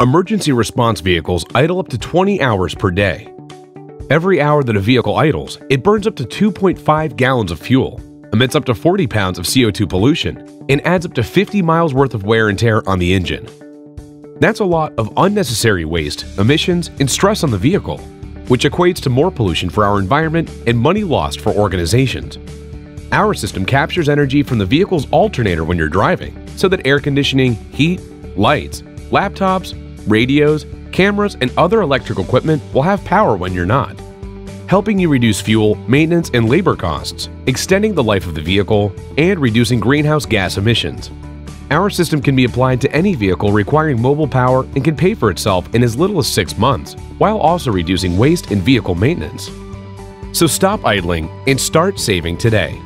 Emergency response vehicles idle up to 20 hours per day. Every hour that a vehicle idles, it burns up to 2.5 gallons of fuel, emits up to 40 pounds of CO2 pollution, and adds up to 50 miles worth of wear and tear on the engine. That's a lot of unnecessary waste, emissions, and stress on the vehicle, which equates to more pollution for our environment and money lost for organizations. Our system captures energy from the vehicle's alternator when you're driving, so that air conditioning, heat, lights, laptops, radios, cameras, and other electrical equipment will have power when you're not, helping you reduce fuel, maintenance, and labor costs, extending the life of the vehicle, and reducing greenhouse gas emissions. Our system can be applied to any vehicle requiring mobile power and can pay for itself in as little as six months, while also reducing waste and vehicle maintenance. So stop idling and start saving today.